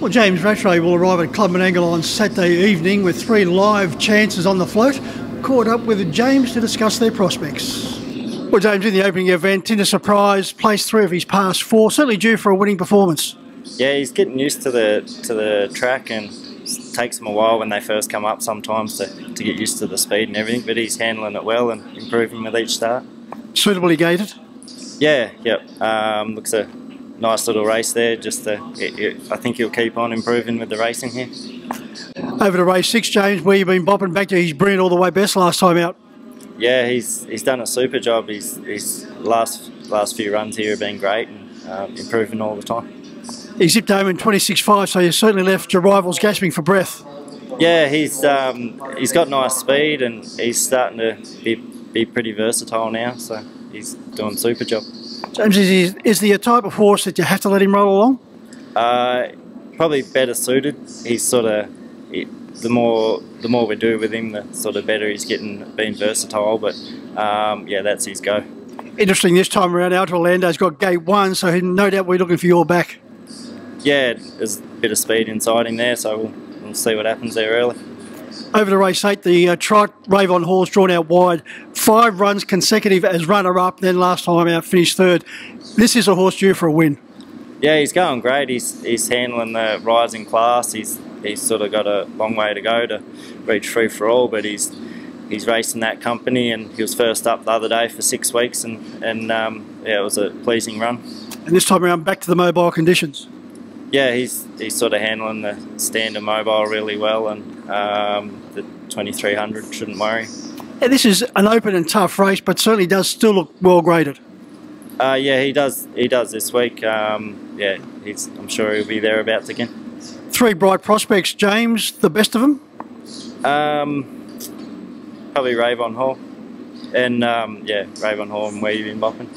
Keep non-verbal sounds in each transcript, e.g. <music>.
Well, James Rattray will arrive at Club Menangle on Saturday evening with three live chances on the float. Caught up with James to discuss their prospects. Well, James, in the opening event, Tinder Surprise placed three of his past four, certainly due for a winning performance. Yeah, he's getting used to the to the track and it takes him a while when they first come up sometimes to, to get used to the speed and everything, but he's handling it well and improving with each start. Suitably gated? Yeah, yep. Um, looks a nice little race there. Just to, it, it, I think he'll keep on improving with the racing here. Over to race six, James, where you've been bopping back to his brilliant all the way best last time out. Yeah, he's he's done a super job. He's his last last few runs here have been great and um, improving all the time. He zipped home in 26.5, so you certainly left your rivals gasping for breath. Yeah, he's um, he's got nice speed and he's starting to be, be pretty versatile now. So he's doing super job. James, is, he, is the type of horse that you have to let him roll along? Uh, probably better suited. He's sort of the more the more we do with him, the sort of better he's getting being versatile. But um, yeah, that's his go. Interesting this time around. Alto Orlando's got gate one, so no doubt we're looking for your back. Yeah, there's a bit of speed inside him there, so we'll, we'll see what happens there early. Over to race eight, the uh, trot Ravon Hall's drawn out wide. Five runs consecutive as runner up, then last time out finished third. This is a horse due for a win. Yeah, he's going great. He's he's handling the rising class. He's he's sort of got a long way to go to reach free for all, but he's he's racing that company, and he was first up the other day for six weeks, and and um, yeah, it was a pleasing run. And this time around, back to the mobile conditions. Yeah, he's he's sort of handling the standard mobile really well, and um, the 2300 shouldn't worry. This is an open and tough race, but certainly does still look well graded. Uh, yeah, he does. He does this week. Um, yeah, he's. I'm sure he'll be thereabouts again. Three bright prospects. James, the best of them. Um, probably Ravon Hall, and um, yeah, Ravon Hall and where you've been bopping.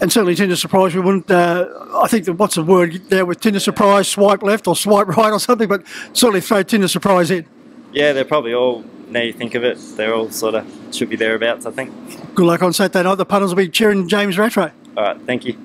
And certainly Tinder Surprise, we wouldn't, uh, I think that what's the word there with Tinder Surprise, swipe left or swipe <laughs> right or something, but certainly throw Tinder Surprise in. Yeah, they're probably all, now you think of it, they're all sort of, should be thereabouts, I think. Good luck on Saturday night. The punters will be cheering James Rattray. All right, thank you.